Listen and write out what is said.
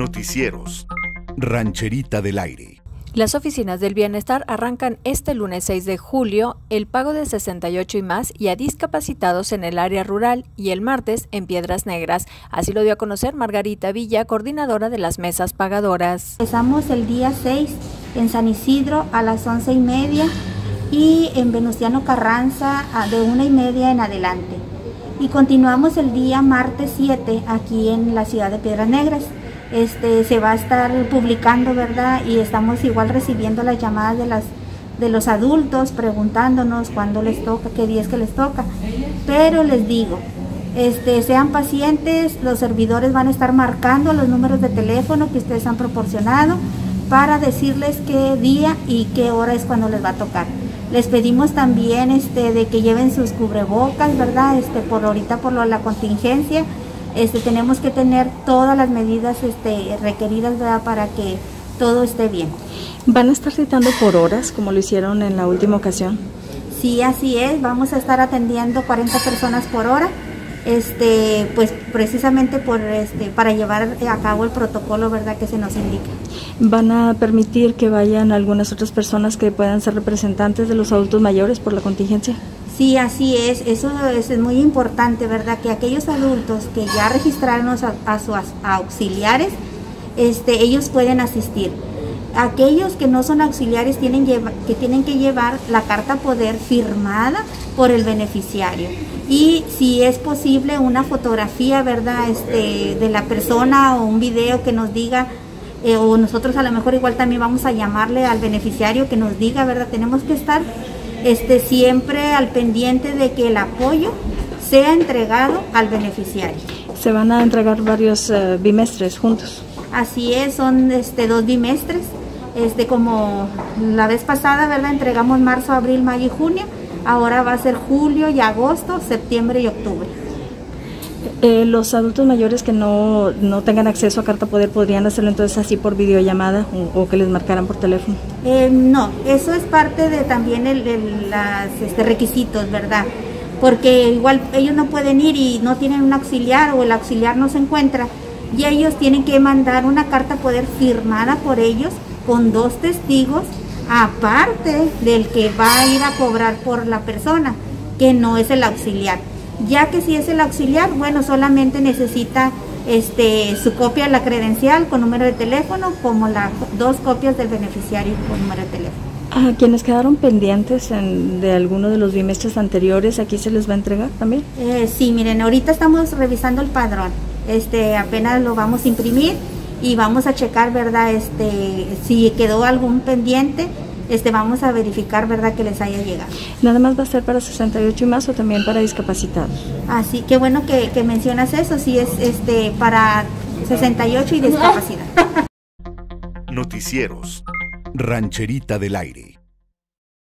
Noticieros. Rancherita del Aire. Las oficinas del bienestar arrancan este lunes 6 de julio el pago de 68 y más y a discapacitados en el área rural y el martes en Piedras Negras. Así lo dio a conocer Margarita Villa, coordinadora de las mesas pagadoras. Empezamos el día 6 en San Isidro a las 11 y media y en Venustiano Carranza de una y media en adelante. Y continuamos el día martes 7 aquí en la ciudad de Piedras Negras este, se va a estar publicando, ¿verdad? Y estamos igual recibiendo las llamadas de, las, de los adultos preguntándonos cuándo les toca, qué días que les toca. Pero les digo, este, sean pacientes, los servidores van a estar marcando los números de teléfono que ustedes han proporcionado para decirles qué día y qué hora es cuando les va a tocar. Les pedimos también este, de que lleven sus cubrebocas, ¿verdad? Este, por ahorita por la contingencia este, tenemos que tener todas las medidas este, requeridas para que todo esté bien. ¿Van a estar citando por horas como lo hicieron en la última ocasión? Sí, así es. Vamos a estar atendiendo 40 personas por hora. Este, pues precisamente por este, para llevar a cabo el protocolo, ¿verdad? Que se nos indica. ¿Van a permitir que vayan algunas otras personas que puedan ser representantes de los adultos mayores por la contingencia? Sí, así es, eso es muy importante, ¿verdad? Que aquellos adultos que ya registraron a, sus auxiliares, este, ellos pueden asistir. Aquellos que no son auxiliares tienen que tienen que llevar la carta poder firmada por el beneficiario y si es posible una fotografía, ¿verdad? Este, de la persona o un video que nos diga eh, o nosotros a lo mejor igual también vamos a llamarle al beneficiario que nos diga, ¿verdad? Tenemos que estar este, siempre al pendiente de que el apoyo sea entregado al beneficiario. Se van a entregar varios eh, bimestres juntos. Así es, son este, dos bimestres. Este, como la vez pasada, ¿verdad? Entregamos marzo, abril, mayo y junio. Ahora va a ser julio y agosto, septiembre y octubre. Eh, los adultos mayores que no, tengan acceso a carta poder podrían hacerlo entonces así por videollamada o, que les marcaran por teléfono. Eh, no, eso es parte de también el, los este, requisitos, ¿verdad? Porque igual ellos no pueden ir y no tienen un auxiliar o el auxiliar no se encuentra y ellos tienen que mandar una carta poder firmada por ellos con dos testigos aparte del que va a ir a cobrar por la persona, que no es el auxiliar ya que si es el auxiliar, bueno, solamente necesita este, su copia de la credencial con número de teléfono, como las dos copias del beneficiario con número de teléfono. A quienes quedaron pendientes de alguno de los bimestres anteriores, ¿aquí se les va a entregar también? Eh, sí, miren, ahorita estamos revisando el padrón. Este, apenas lo vamos a imprimir y vamos a checar, ¿verdad? Este, si quedó algún pendiente, este, vamos a verificar, ¿verdad?, que les haya llegado. ¿Nada más va a ser para 68 y más o también para discapacitados? Así que bueno que, que mencionas eso, sí es este, para 68 y discapacidad. Noticieros. Rancherita del Aire.